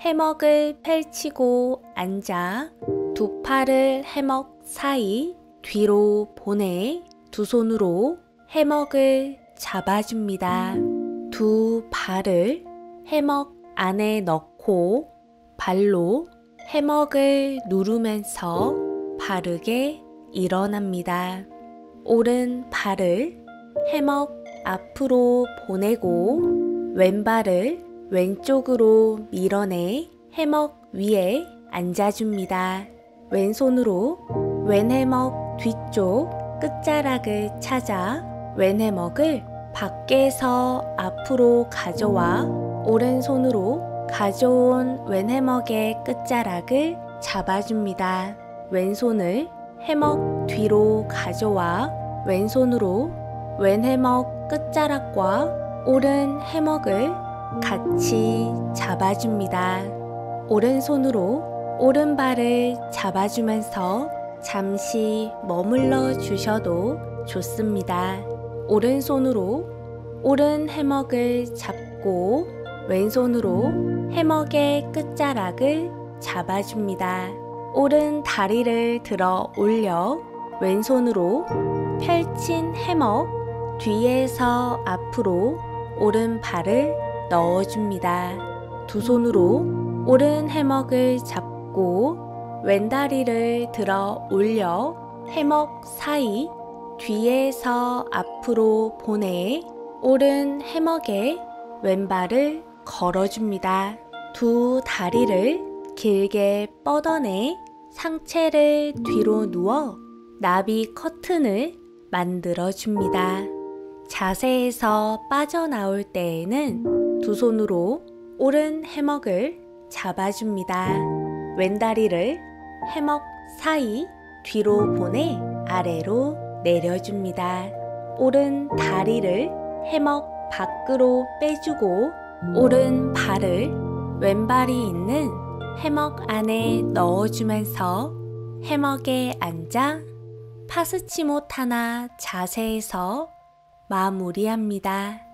해먹을 펼치고 앉아 두 팔을 해먹 사이 뒤로 보내 두 손으로 해먹을 잡아줍니다. 두 발을 해먹 안에 넣고 발로 해먹을 누르면서 바르게 일어납니다. 오른 발을 해먹 앞으로 보내고 왼발을 왼쪽으로 밀어내 해먹 위에 앉아줍니다. 왼손으로 왼 해먹 뒤쪽 끝자락을 찾아 왼 해먹을 밖에서 앞으로 가져와 오른손으로 가져온 왼 해먹의 끝자락을 잡아줍니다. 왼손을 해먹 뒤로 가져와 왼손으로 왼 해먹 끝자락과 오른 해먹을 같이 잡아줍니다. 오른손으로 오른발을 잡아주면서 잠시 머물러 주셔도 좋습니다. 오른손으로 오른 해먹을 잡고 왼손으로 해먹의 끝자락을 잡아줍니다. 오른 다리를 들어 올려 왼손으로 펼친 해먹 뒤에서 앞으로 오른 발을 넣어줍니다. 두 손으로 오른 해먹을 잡고 왼다리를 들어 올려 해먹 사이 뒤에서 앞으로 보내 오른 해먹에 왼발을 걸어줍니다. 두 다리를 길게 뻗어내 상체를 뒤로 누워 나비 커튼을 만들어줍니다. 자세에서 빠져나올 때에는 두 손으로 오른 해먹을 잡아줍니다. 왼다리를 해먹 사이 뒤로 보내 아래로 내려줍니다. 오른 다리를 해먹 밖으로 빼주고 오른 발을 왼발이 있는 해먹 안에 넣어주면서 해먹에 앉아 파스치모타나 자세에서 마무리합니다.